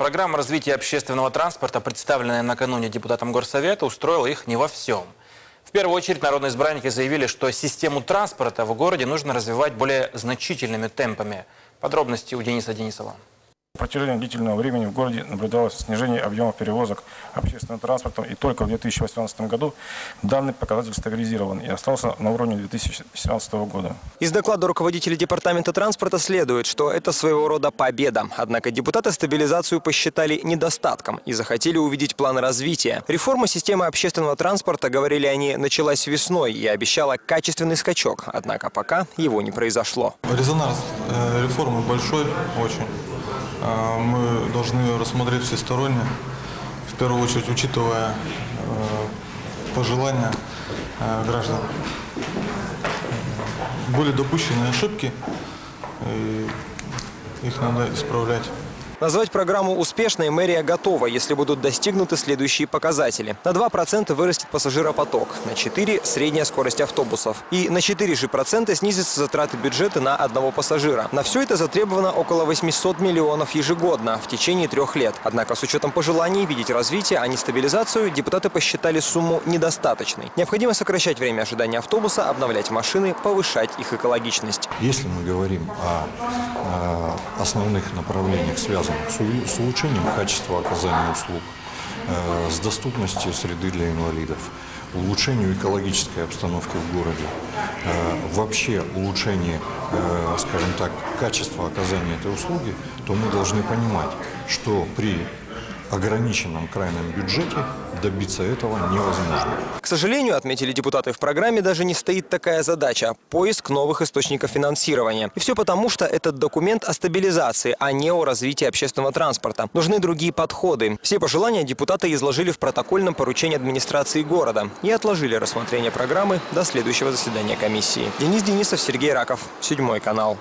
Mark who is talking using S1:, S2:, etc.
S1: программа развития общественного транспорта, представленная накануне депутатом Горсовета, устроила их не во всем. В первую очередь народные избранники заявили, что систему транспорта в городе нужно развивать более значительными темпами. Подробности у Дениса Денисова.
S2: На протяжении длительного времени в городе наблюдалось снижение объемов перевозок общественным транспортом, и только в 2018 году данный показатель стабилизирован и остался на уровне 2017 года.
S3: Из доклада руководителя департамента транспорта следует, что это своего рода победа. Однако депутаты стабилизацию посчитали недостатком и захотели увидеть план развития. Реформа системы общественного транспорта, говорили они, началась весной и обещала качественный скачок. Однако пока его не произошло.
S4: Резонанс э, реформы большой очень. А, Мы должны ее рассмотреть всесторонне, в первую очередь учитывая э, пожелания э, граждан. Были допущены ошибки, их надо исправлять.
S3: Назвать программу успешной мэрия готова, если будут достигнуты следующие показатели. На 2% вырастет пассажиропоток, на 4% – средняя скорость автобусов. И на 4 же процента снизятся затраты бюджета на одного пассажира. На все это затребовано около 800 миллионов ежегодно в течение трех лет. Однако с учетом пожеланий видеть развитие, а не стабилизацию, депутаты посчитали сумму недостаточной. Необходимо сокращать время ожидания автобуса, обновлять машины, повышать их экологичность.
S5: Если мы говорим о, э, основных направлениях, связанных у- с улучшением качества оказания услуг, э, с доступностью среды для инвалидов, улучшению экологической обстановки в городе, э, вообще улучшение, э, скажем так, качества оказания этой услуги, то мы должны понимать, что при ограниченном крайнем бюджете добиться этого невозможно.
S3: К сожалению, отметили депутаты, в программе даже не стоит такая задача – поиск новых источников финансирования. И все потому, что этот документ о стабилизации, а не о развитии общественного транспорта. Нужны другие подходы. Все пожелания депутаты изложили в протокольном поручении администрации города и отложили рассмотрение программы до следующего заседания комиссии. Денис Денисов, Сергей Раков, Седьмой канал.